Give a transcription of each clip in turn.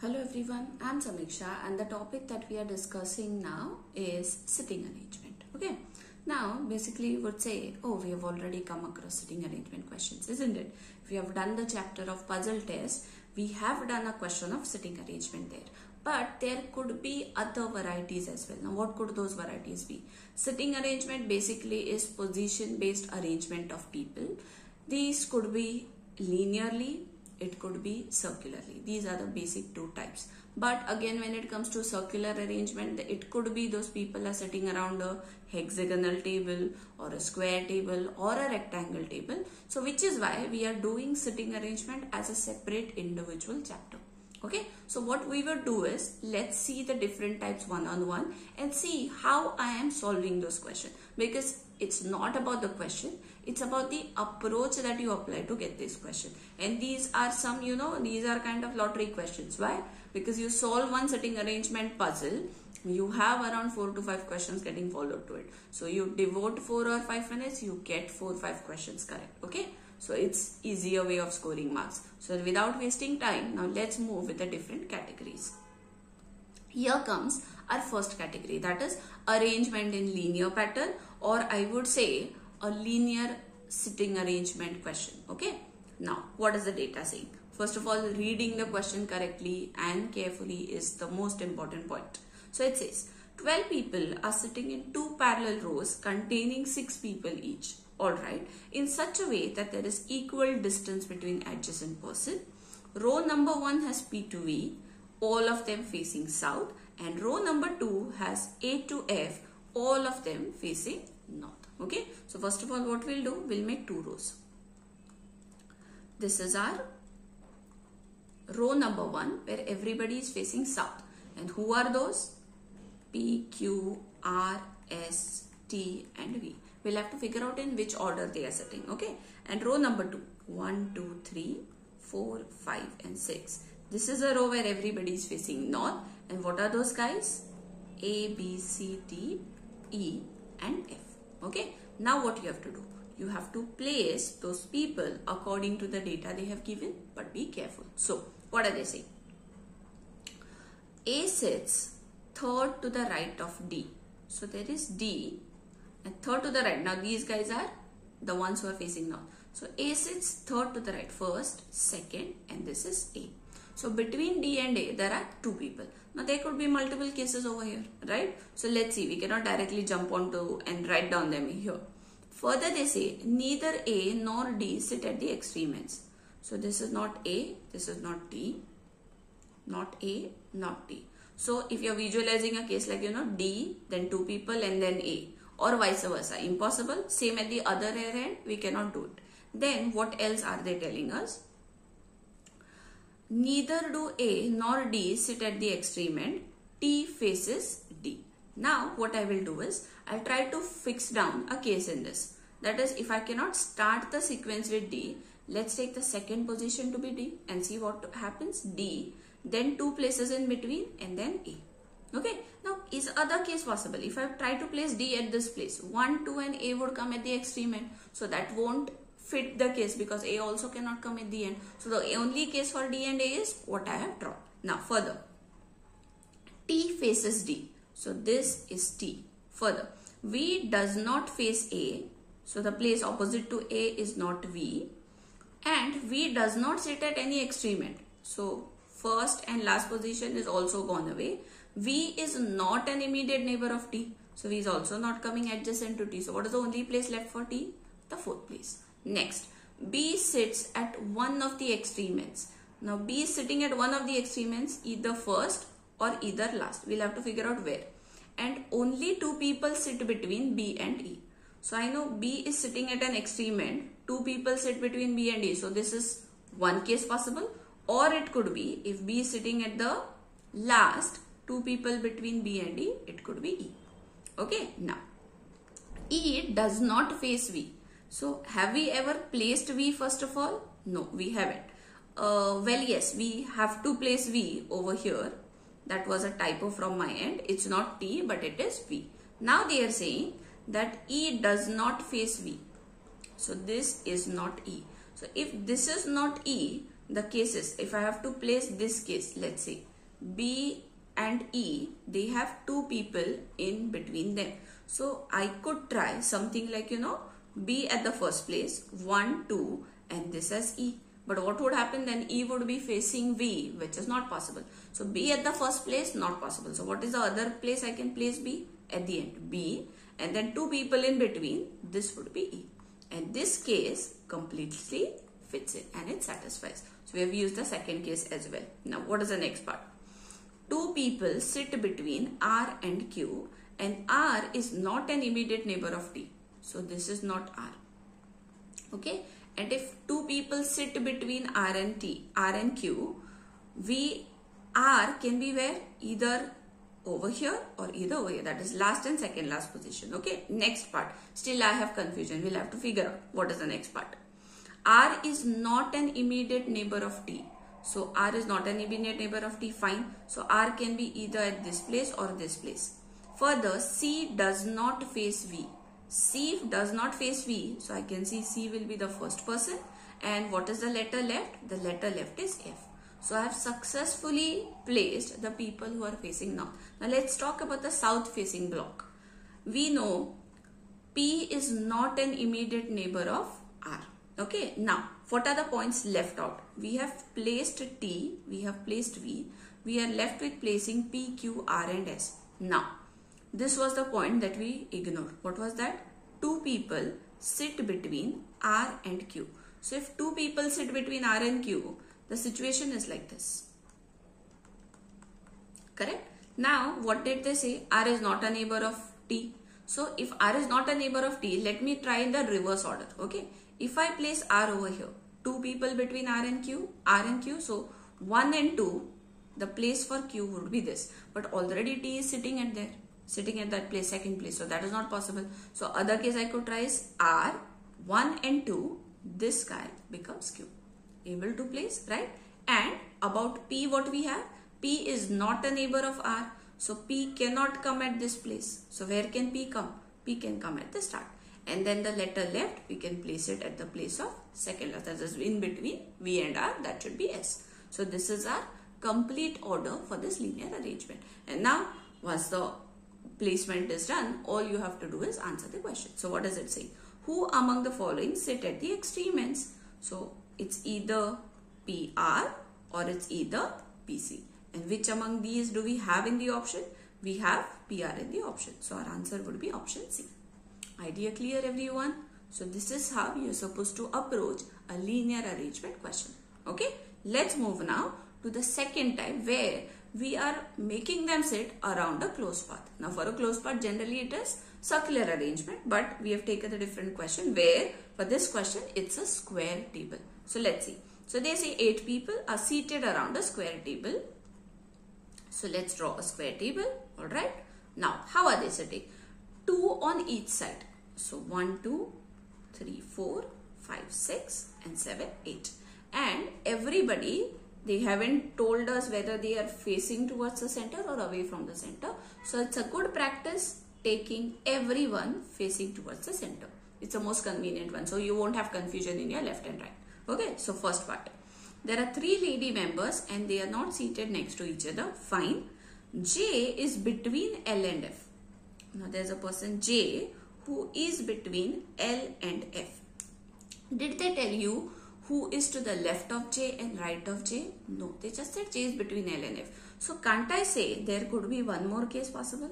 Hello everyone, I'm Samiksha and the topic that we are discussing now is sitting arrangement. Okay, now basically you would say, oh, we have already come across sitting arrangement questions, isn't it? We have done the chapter of puzzle test, we have done a question of sitting arrangement there. But there could be other varieties as well. Now, what could those varieties be? Sitting arrangement basically is position based arrangement of people. These could be linearly it could be circularly. These are the basic two types. But again when it comes to circular arrangement it could be those people are sitting around a hexagonal table or a square table or a rectangle table. So which is why we are doing sitting arrangement as a separate individual chapter okay? So what we will do is let's see the different types one on one and see how i am solving those questions. Because it's not about the question it's about the approach that you apply to get this question and these are some you know these are kind of lottery questions. Why? Because you solve one sitting arrangement puzzle you have around four to five questions getting followed to it. So you devote four or five minutes you get four or five questions correct. Okay so it's easier way of scoring marks so without wasting time now let's move with the different categories here comes our first category that is arrangement in linear pattern or I would say a linear sitting arrangement question. Okay. Now, what is the data saying? First of all, reading the question correctly and carefully is the most important point. So it says 12 people are sitting in two parallel rows containing 6 people each. Alright, in such a way that there is equal distance between adjacent person. Row number 1 has P to V, all of them facing south and row number 2 has A to F, all of them facing north. Okay? So first of all what we'll do? We'll make two rows. This is our row number one where everybody is facing south. And who are those? P q r s t and v we'll have to figure out in which order they are sitting okay? And row number two one two three four five and six. This is a row where everybody is facing north. And what are those guys? A b c d e and f okay? Now what you have to do? You have to place those people according to the data they have given but be careful. So what are they saying? A sits third to the right of d. So there is d and third to the right now these guys are the ones who are facing north so a sits third to the right first second and this is a so between D and A, there are two people. Now there could be multiple cases over here, right? So let's see, we cannot directly jump onto and write down them here. Further they say, neither A nor D sit at the extreme ends. So this is not A, this is not D, not A, not D. So if you're visualizing a case like, you know, D, then two people and then A or vice versa, impossible. Same at the other end, we cannot do it. Then what else are they telling us? Neither do A nor D sit at the extreme end. T faces D. Now what I will do is I'll try to fix down a case in this. That is if I cannot start the sequence with D, let's take the second position to be D and see what happens. D, then two places in between and then A. Okay. Now is other case possible? If I try to place D at this place, 1, 2 and A would come at the extreme end. So that won't fit the case because A also cannot come at the end. So the only case for D and A is what I have drawn. Now further, T faces D. So this is T. Further, V does not face A. So the place opposite to A is not V. And V does not sit at any extreme end. So first and last position is also gone away. V is not an immediate neighbor of T. So V is also not coming adjacent to T. So what is the only place left for T? The fourth place. Next, B sits at one of the extreme ends. Now B is sitting at one of the extreme ends, either first or either last. We'll have to figure out where. And only two people sit between B and E. So I know B is sitting at an extreme end. Two people sit between B and E. So this is one case possible. Or it could be if B is sitting at the last, two people between B and E, it could be E. Okay, now E does not face V. So have we ever placed V first of all? No, we haven't. Uh, well, yes, we have to place V over here. That was a typo from my end. It's not T, but it is V. Now they are saying that E does not face V. So this is not E. So if this is not E, the cases, if I have to place this case, let's say B and E, they have two people in between them. So I could try something like, you know, B at the first place, 1, 2 and this as E. But what would happen then? E would be facing V, which is not possible. So B at the first place, not possible. So what is the other place I can place B? At the end, B. And then two people in between, this would be E. And this case completely fits in and it satisfies. So we have used the second case as well. Now what is the next part? Two people sit between R and Q and R is not an immediate neighbor of T. So this is not R. Okay. And if two people sit between R and T, R and Q, we R can be where? Either over here or either over here. That is last and second last position. Okay. Next part. Still I have confusion. We'll have to figure out what is the next part. R is not an immediate neighbor of T. So R is not an immediate neighbor of T. Fine. So R can be either at this place or this place. Further, C does not face V. C does not face V. So I can see C will be the first person. And what is the letter left? The letter left is F. So I have successfully placed the people who are facing north. Now let's talk about the south facing block. We know P is not an immediate neighbor of R. Okay, now what are the points left out? We have placed T, we have placed V, we are left with placing P, Q, R and S. Now, this was the point that we ignored. What was that? Two people sit between R and Q. So if two people sit between R and Q, the situation is like this. Correct? Now, what did they say? R is not a neighbor of T. So, if R is not a neighbor of T, let me try in the reverse order. Okay? If I place R over here, two people between R and Q, R and Q, so 1 and 2, the place for Q would be this. But already T is sitting at there, sitting at that place, second place. So, that is not possible. So, other case I could try is R, 1 and 2, this guy becomes Q able to place, right? And about P, what we have? P is not a neighbor of R. So P cannot come at this place. So where can P come? P can come at the start. And then the letter left, we can place it at the place of second letter. That is in between V and R, that should be S. So this is our complete order for this linear arrangement. And now, once the placement is done, all you have to do is answer the question. So what does it say? Who among the following sit at the extreme ends? So it's either PR or it's either PC. And which among these do we have in the option? We have PR in the option. So our answer would be option C. Idea clear everyone? So this is how you're supposed to approach a linear arrangement question. Okay, let's move now to the second type where we are making them sit around a closed path. Now for a closed path generally it is circular arrangement but we have taken a different question where for this question it's a square table. So let's see. So they say 8 people are seated around a square table. So let's draw a square table. Alright. Now how are they sitting? 2 on each side. So 1, 2, 3, 4, 5, 6 and 7, 8. And everybody they haven't told us whether they are facing towards the center or away from the center. So it's a good practice taking everyone facing towards the center. It's the most convenient one. So you won't have confusion in your left and right. Okay, so first part. There are three lady members and they are not seated next to each other. Fine. J is between L and F. Now there's a person J who is between L and F. Did they tell you who is to the left of J and right of J? No, they just said J is between L and F. So can't I say there could be one more case possible?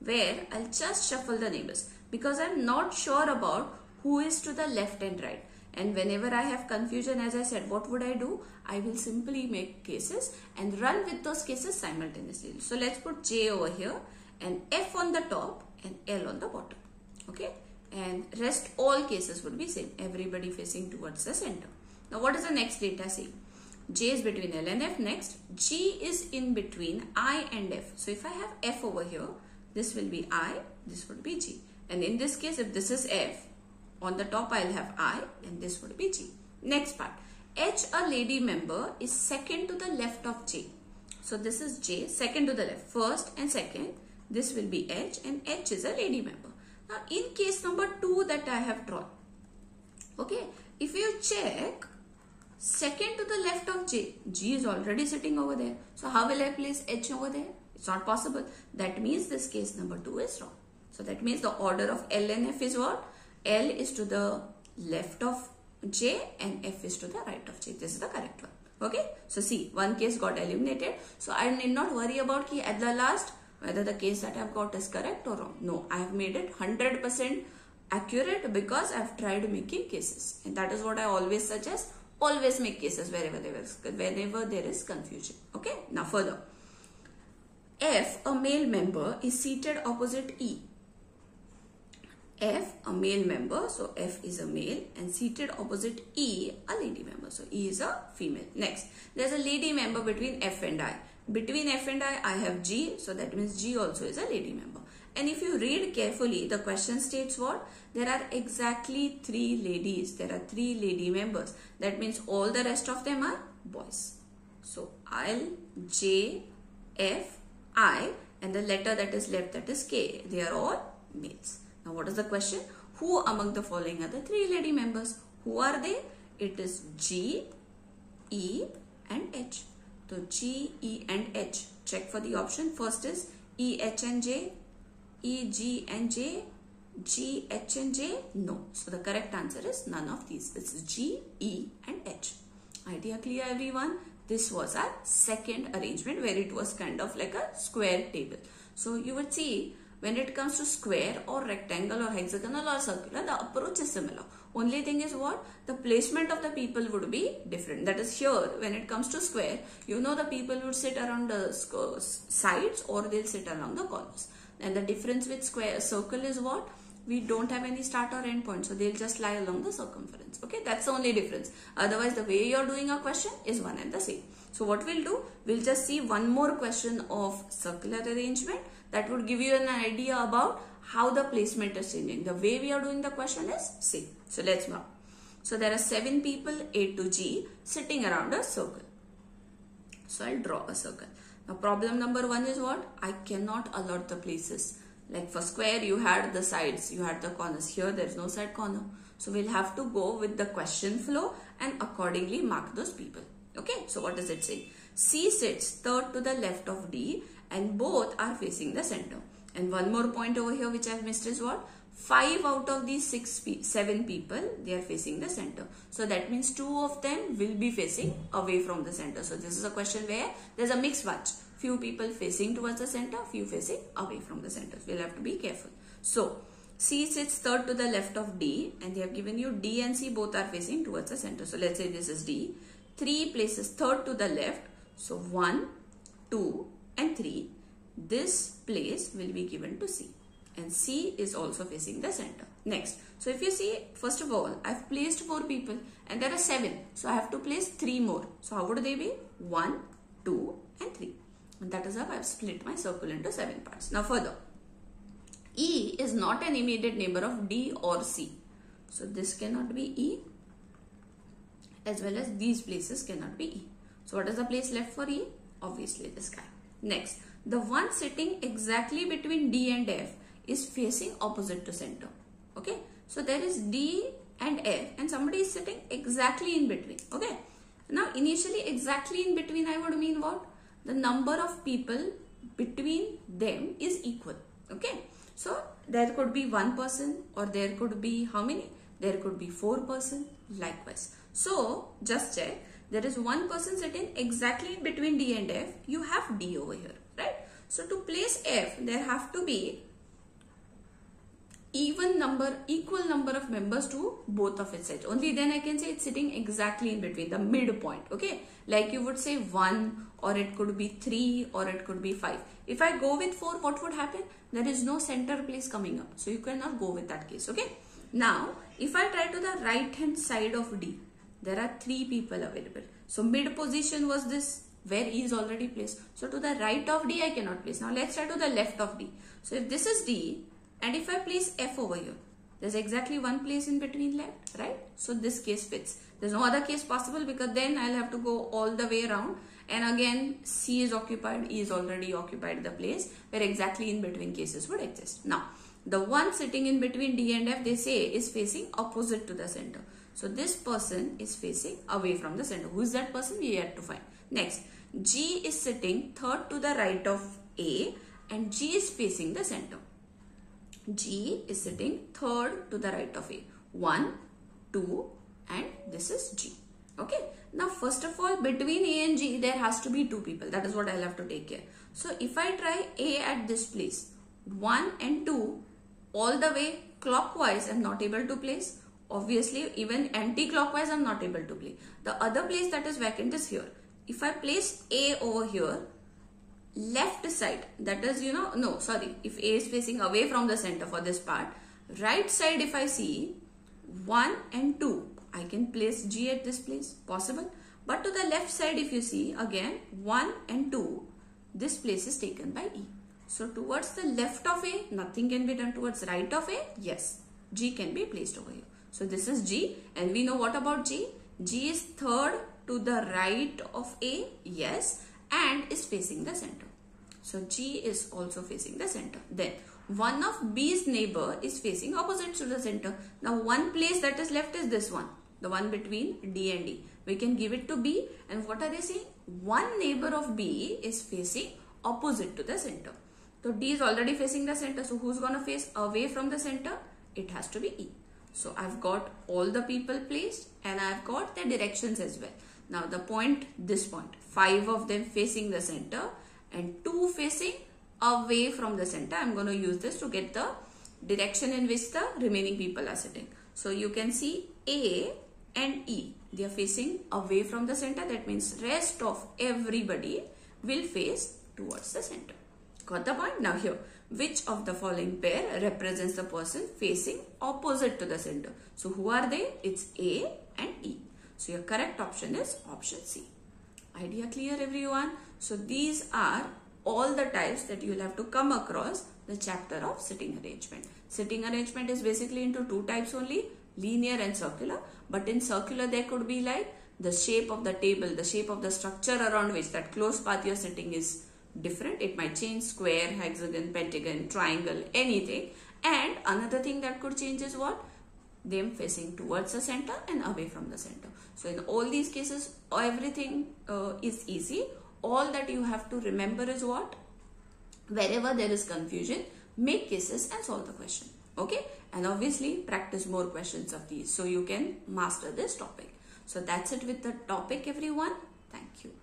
Where I'll just shuffle the neighbors because I'm not sure about who is to the left and right. And whenever I have confusion, as I said, what would I do? I will simply make cases and run with those cases simultaneously. So let's put J over here and F on the top and L on the bottom. Okay. And rest all cases would be same. Everybody facing towards the center. Now what does the next data say? J is between L and F. Next, G is in between I and F. So if I have F over here, this will be I, this would be G. And in this case, if this is F, on the top I'll have I and this would be G. Next part. H, a lady member, is second to the left of J. So this is J, second to the left. First and second, this will be H and H is a lady member. Now in case number 2 that I have drawn. Okay, if you check, second to the left of J. G is already sitting over there. So how will I place H over there? It's not possible. That means this case number 2 is wrong. So that means the order of L and F is what? L is to the left of J and F is to the right of J. This is the correct one. Okay. So see, one case got eliminated. So I need not worry about ki at the last whether the case that I have got is correct or wrong. No, I have made it 100% accurate because I have tried making cases. And that is what I always suggest. Always make cases wherever there is, there is confusion. Okay. Now further. F, a male member, is seated opposite E. F, a male member, so F is a male and seated opposite E, a lady member. So E is a female. Next, there's a lady member between F and I. Between F and I, I have G, so that means G also is a lady member. And if you read carefully, the question states what? There are exactly three ladies. There are three lady members. That means all the rest of them are boys. So L, J, F, I and the letter that is left that is K. They are all males. Now what is the question? Who among the following are the three lady members? Who are they? It is G, E and H. So G, E and H. Check for the option. First is E, H and J. E, G and J. G, H and J? No. So the correct answer is none of these. This is G, E and H. Idea clear everyone? This was our second arrangement where it was kind of like a square table. So you would see when it comes to square or rectangle or hexagonal or circular, the approach is similar. Only thing is what? The placement of the people would be different. That is here, when it comes to square, you know the people would sit around the sides or they'll sit along the corners. And the difference with square circle is what? We don't have any start or end point. So they'll just lie along the circumference. Okay, that's the only difference. Otherwise, the way you're doing a question is one and the same. So what we'll do, we'll just see one more question of circular arrangement that would give you an idea about how the placement is changing. The way we are doing the question is same. So let's move. So there are seven people A to G sitting around a circle. So I'll draw a circle. Now problem number one is what? I cannot allot the places. Like for square you had the sides, you had the corners. Here there is no side corner. So we'll have to go with the question flow and accordingly mark those people. Okay, so what does it say? C sits third to the left of D and both are facing the center. And one more point over here which I've missed is what? 5 out of these six, 7 people, they are facing the center. So that means 2 of them will be facing away from the center. So this is a question where there's a mixed batch. Few people facing towards the center, few facing away from the center. We'll have to be careful. So C sits third to the left of D and they have given you D and C both are facing towards the center. So let's say this is D. 3 places third to the left. So 1, 2 and 3, this place will be given to C. And C is also facing the center. Next, so if you see, first of all, I've placed 4 people and there are 7. So I have to place 3 more. So how would they be? 1, 2 and 3. And that is how I've split my circle into 7 parts. Now further, E is not an immediate neighbor of D or C. So this cannot be E as well as these places cannot be E. So what is the place left for E? Obviously this guy. Next, the one sitting exactly between D and F is facing opposite to center. Okay. So there is D and F and somebody is sitting exactly in between. Okay. Now initially exactly in between I would mean what? The number of people between them is equal. Okay. So there could be one person or there could be how many? There could be four person likewise. So just check there is one person sitting exactly in between D and F, you have D over here, right? So to place F, there have to be even number, equal number of members to both of its sides. Only then I can say it's sitting exactly in between, the midpoint, okay? Like you would say 1 or it could be 3 or it could be 5. If I go with 4, what would happen? There is no center place coming up. So you cannot go with that case, okay? Now, if I try to the right hand side of D, there are three people available. So mid position was this where E is already placed. So to the right of D I cannot place. Now let's try to the left of D. So if this is D and if I place F over here, there's exactly one place in between left, right? So this case fits. There's no other case possible because then I'll have to go all the way around and again C is occupied, E is already occupied the place where exactly in between cases would exist. Now the one sitting in between D and F they say is facing opposite to the center. So this person is facing away from the center. Who is that person? We have to find. Next, G is sitting third to the right of A and G is facing the center. G is sitting third to the right of A. 1, 2 and this is G. Okay. Now first of all between A and G there has to be two people. That is what I'll have to take care. So if I try A at this place 1 and 2 all the way clockwise I'm not able to place. Obviously even anti-clockwise I'm not able to play. The other place that is vacant is here. If I place A over here left side that is you know no sorry if A is facing away from the center for this part right side if I see 1 and 2 I can place G at this place possible but to the left side if you see again 1 and 2 this place is taken by E so towards the left of A nothing can be done towards right of A yes G can be placed over here so this is G and we know what about G G is third to the right of A yes and is facing the center. So G is also facing the center. Then one of B's neighbor is facing opposite to the center. Now one place that is left is this one. The one between D and E. We can give it to B and what are they saying? One neighbor of B is facing opposite to the center. So D is already facing the center. So who's going to face away from the center? It has to be E. So I've got all the people placed and I've got their directions as well. Now the point, this point, five of them facing the center and two facing away from the center. I'm going to use this to get the direction in which the remaining people are sitting. So you can see A and E. They are facing away from the center. That means rest of everybody will face towards the center. Got the point? Now here, which of the following pair represents the person facing opposite to the center? So who are they? It's A and E. So your correct option is option C. Idea clear everyone? So these are all the types that you will have to come across the chapter of sitting arrangement. Sitting arrangement is basically into two types only, linear and circular. But in circular there could be like the shape of the table, the shape of the structure around which that closed path you're sitting is different. It might change square, hexagon, pentagon, triangle, anything. And another thing that could change is what? them facing towards the center and away from the center. So in all these cases, everything uh, is easy. All that you have to remember is what? Wherever there is confusion, make cases and solve the question. Okay? And obviously, practice more questions of these so you can master this topic. So that's it with the topic everyone. Thank you.